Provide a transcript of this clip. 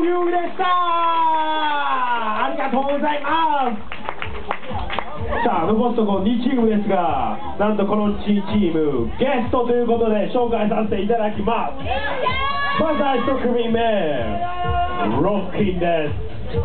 秒でした。ありがとうございます。さあ残すとこ2チームですがなんとこの2チームゲストということで紹介させていただきます。まずは1組目。ロッキンです。